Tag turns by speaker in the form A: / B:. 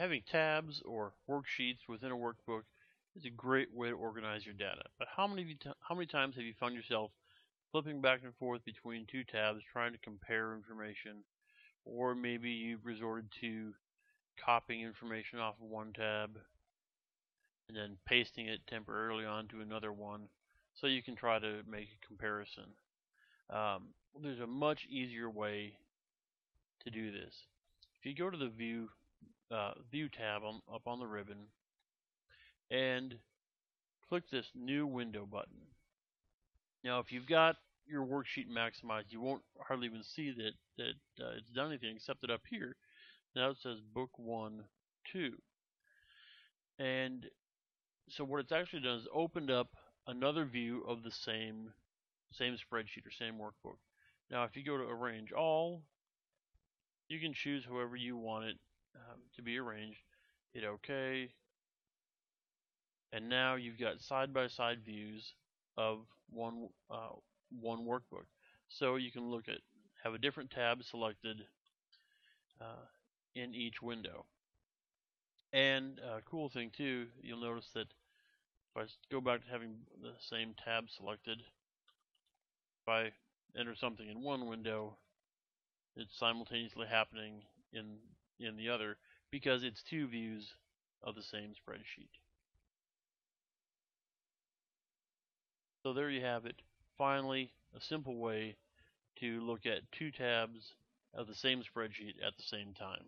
A: Having tabs or worksheets within a workbook is a great way to organize your data. But how many how many times have you found yourself flipping back and forth between two tabs trying to compare information or maybe you've resorted to copying information off of one tab and then pasting it temporarily onto another one so you can try to make a comparison. Um, there's a much easier way to do this. If you go to the view uh, view tab on, up on the ribbon and click this new window button. Now if you've got your worksheet maximized, you won't hardly even see that, that uh, it's done anything except that up here now it says book one, two. And so what it's actually done is opened up another view of the same same spreadsheet or same workbook. Now if you go to arrange all, you can choose however you want it um, to be arranged. Hit OK. And now you've got side-by-side -side views of one uh, one workbook. So you can look at have a different tab selected uh, in each window. And a uh, cool thing too, you'll notice that if I go back to having the same tab selected, if I enter something in one window, it's simultaneously happening in in the other because it's two views of the same spreadsheet. So there you have it. Finally, a simple way to look at two tabs of the same spreadsheet at the same time.